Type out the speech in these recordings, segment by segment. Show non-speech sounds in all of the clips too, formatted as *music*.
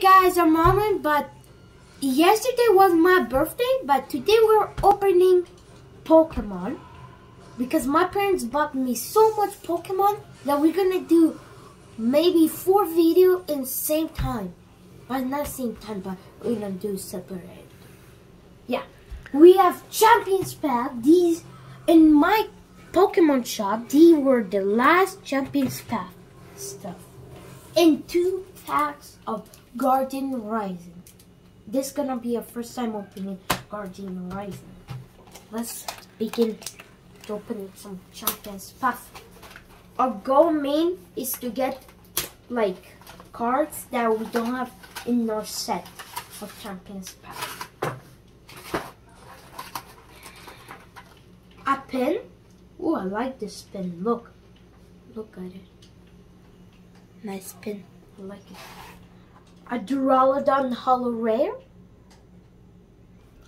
guys, I'm but yesterday was my birthday, but today we're opening Pokemon because my parents bought me so much Pokemon that we're gonna do maybe four video in same time. But not same time, but we're gonna do separate. Yeah. We have Champions Path. These in my Pokemon shop, these were the last Champions Path stuff. And two packs of Guardian Rising. This is gonna be a first time opening Garden Rising. Let's begin to open some Champions Path. Our goal main is to get like cards that we don't have in our set of Champions Path. A pin. Oh, I like this pin. Look. Look at it. Nice pin. I like it. A Duraludon Holo Rare.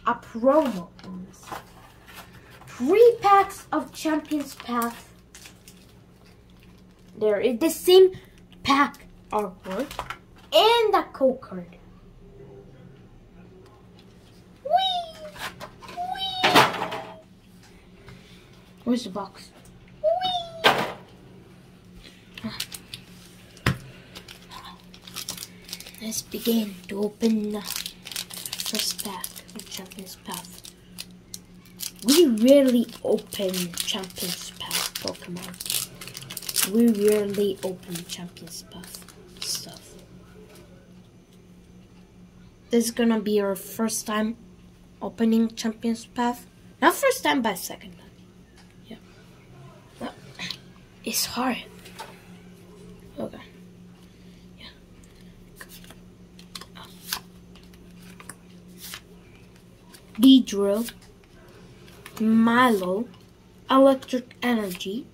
A promo on this. Three packs of Champions Path. There is the same pack artwork and a code card. Where's the box? Whee! Let's begin to open the first pack of Champions Path. We rarely open Champions Path Pokemon. We rarely open Champions Path stuff. This is gonna be our first time opening Champions Path. Not first time, but second time. Yeah. *coughs* It's hard. Okay. Beedrill, Milo, Electric Energy,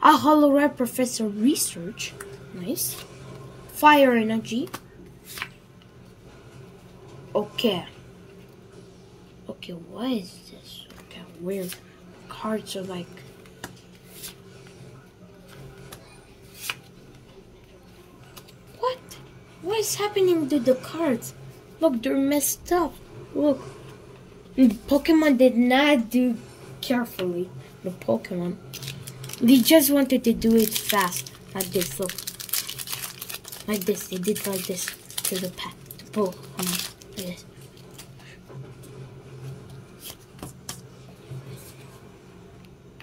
a Holo Professor Research, nice, Fire Energy, okay, okay, what is this? Okay, weird cards are like, what? What is happening to the cards? Look, they're messed up. Look. Pokemon did not do carefully. The Pokemon. They just wanted to do it fast. Like this. Like this. They did like this to the pack. Pull. Um, like this.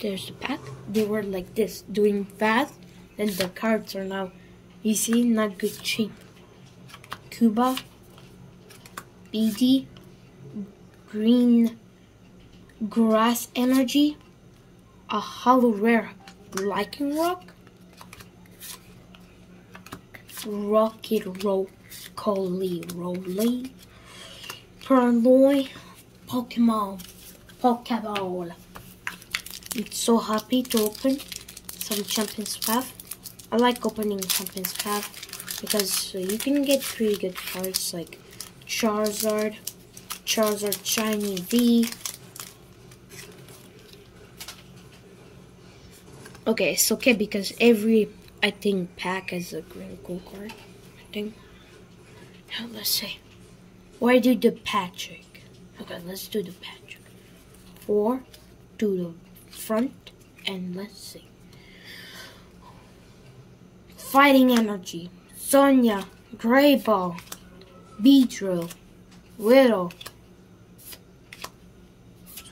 There's the pack. They were like this, doing fast. Then the cards are now, you see, not good shape. Cuba. BD green grass energy, a holo rare Lycanroc, rocket roll, Coley Rolly, Purrloin, Pokemon, Pokeball. I'm so happy to open some Champions Path. I like opening Champions Path because you can get pretty good cards like Charizard, Charizard Shiny V. Okay, it's okay because every, I think, pack has a green cool card. I think. Now let's see. Why do the Patrick? Okay, let's do the Patrick. Four to the front, and let's see. Fighting Energy, Sonia, Gray Ball, Beedrill, Widow,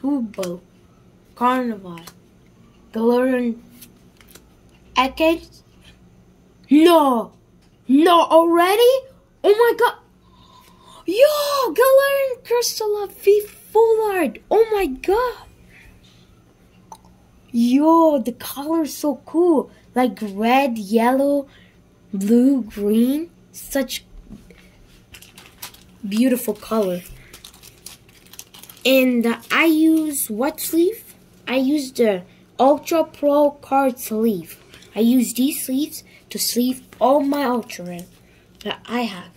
Tubo, Carnival, Galarian, Ekans. No! No, already? Oh my god! Yo! Galarian Crystal V Full Art! Oh my god! Yo, the color is so cool. Like red, yellow, blue, green. Such beautiful color. And I use what sleeve? I use the Ultra Pro card sleeve. I use these sleeves to sleeve all my Ultra that I have.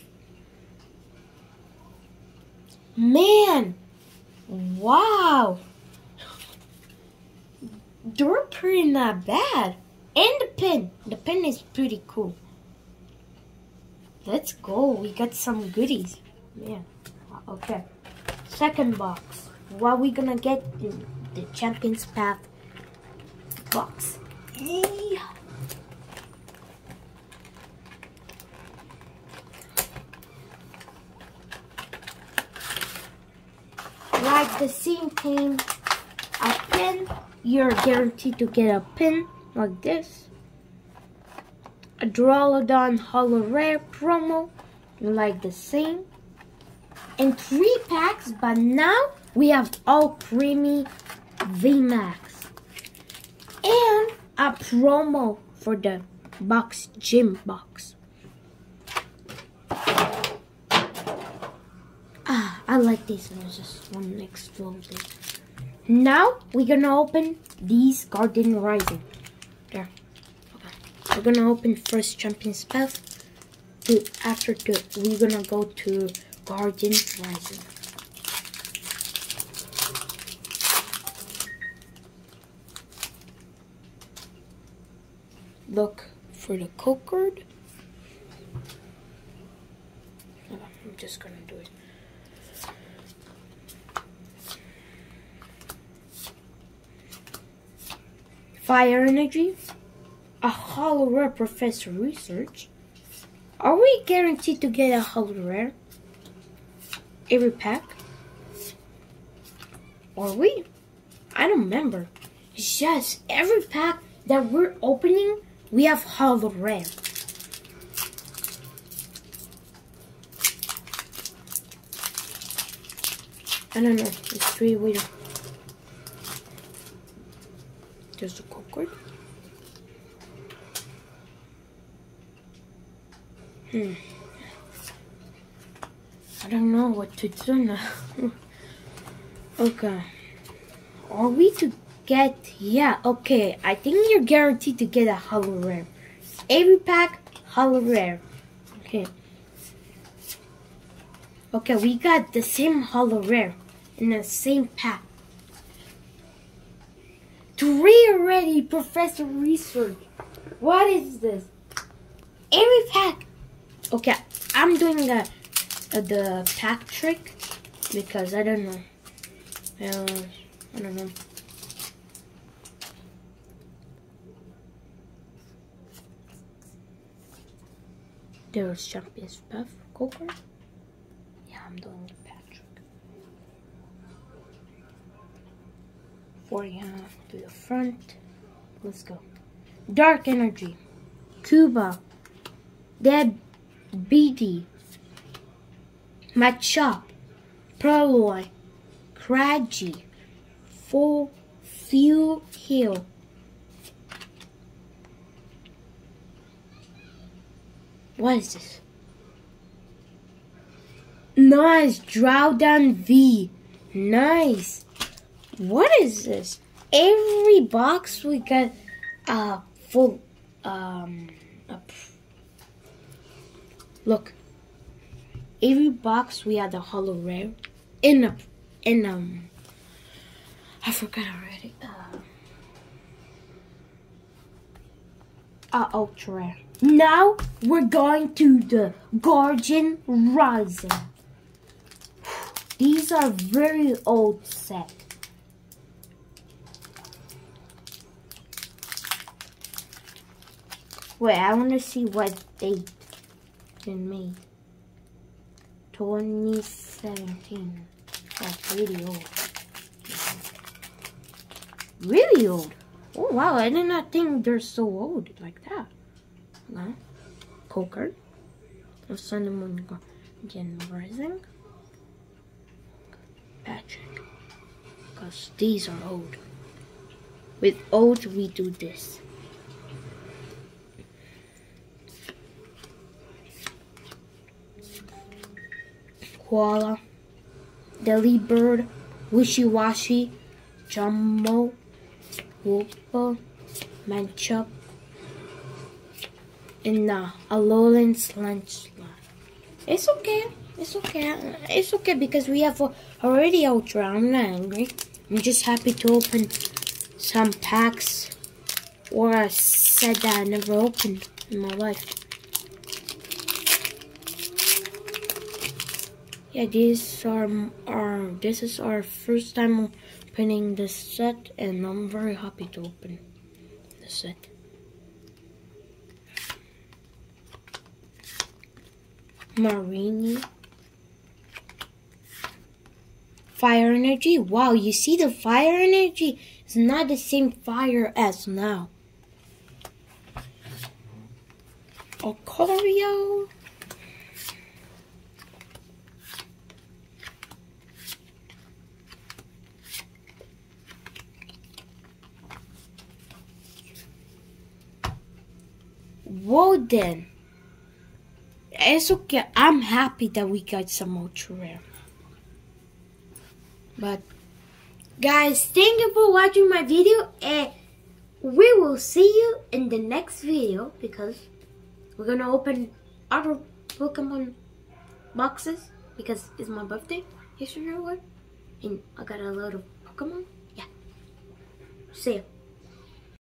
Man! Wow! They're pretty not bad. And the pin. The pin is pretty cool. Let's go. We got some goodies. Man. Okay. Second box. What we gonna get in the Champions Path box? Yeah. Like the same thing, a pin. You're guaranteed to get a pin like this. A Duraludon Holo Rare promo, like the same. And three packs, but now we have all creamy VMAX. And a promo for the box gym box. Ah, I like these. Just one explosive. Now we're gonna open these Garden Rising. There. Okay. We're gonna open first Champions Path. After two, we're gonna go to Garden. Look for the code. I'm just gonna do it. Fire energy, a holo rare professor research. Are we guaranteed to get a holo rare? Every pack? Are we? I don't remember. Yes, every pack that we're opening, we have holo rare. I don't know. It's pretty weird. There's the code. Hmm. I don't know what to do now. *laughs* okay. Are we to get... Yeah, okay. I think you're guaranteed to get a holo rare. Every pack, holo rare. Okay. Okay, we got the same holo rare in the same pack. Three already, Professor Research. What is this? Every pack. Okay, I'm doing uh, the pack trick because I don't know. Uh, I don't know. There's Champions buff Coker. Yeah, I'm doing the pack trick. Yeah, to the front. Let's go. Dark Energy. Cuba. Dead BD. Machop. Proloy. Craggy. Full Fuel Heal. What is this? Nice. Drowdown V. Nice. What is this? Every box we got uh full um up. Look. Every box we had a holo rare in a in um I forgot already. Uh, uh ultra rare. Now we're going to the Guardian Rising. These are very old set. Wait, I want to see what date been made. 2017. That's really old. Really old. Oh wow, I did not think they're so old like that. No. Coker. Of Sun and Moon Again Rising. Patrick. Because these are old. With old we do this. Koala, Delibird, Wishiwashi, Jumbo, Wooper, Manchup, and uh, a Alolan Sludge It's okay. It's okay. It's okay because we have already Ultra. I'm not angry. I'm just happy to open some packs or a set that I never opened in my life. Yeah, this are our this is our first time opening this set, and I'm very happy to open the set. Mareanie Fire energy. Wow, you see the fire energy is not the same fire as now. Oricorio. Woden. It's okay. I'm happy that we got some ultra rare. But guys, thank you for watching my video and we will see you in the next video because we're gonna open other Pokemon boxes because it's my birthday yesterday? And I got a lot of Pokemon. Yeah. See ya.